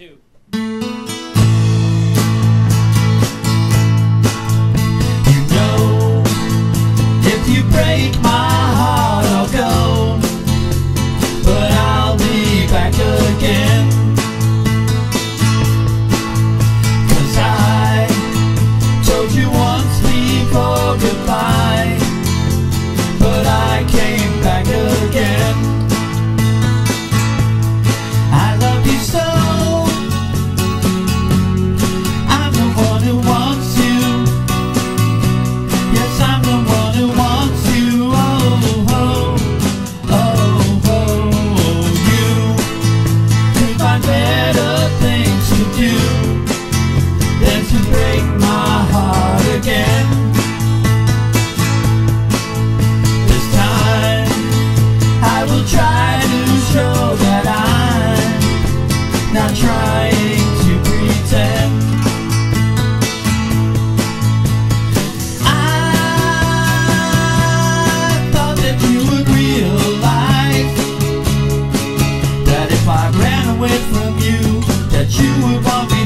two. away from you that you would want me